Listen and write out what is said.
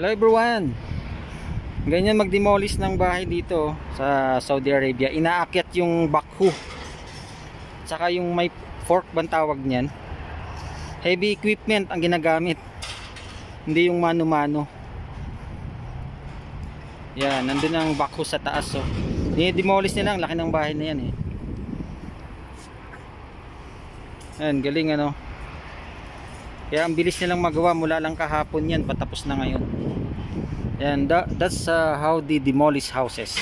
Hello everyone. Ganyan mag-demolish ng bahay dito sa Saudi Arabia. Inaakyat yung backhoe. Tsaka yung may fork bang tawag niyan. Heavy equipment ang ginagamit. Hindi yung mano-mano. Yan, nandun ang backhoe sa taas. So, demolish nila ang laki ng bahay na yan eh. Yan, galing ano. Kaya ang bilis nilang magawa mula lang kahapon yan patapos na ngayon. And that, that's uh, how they demolish houses.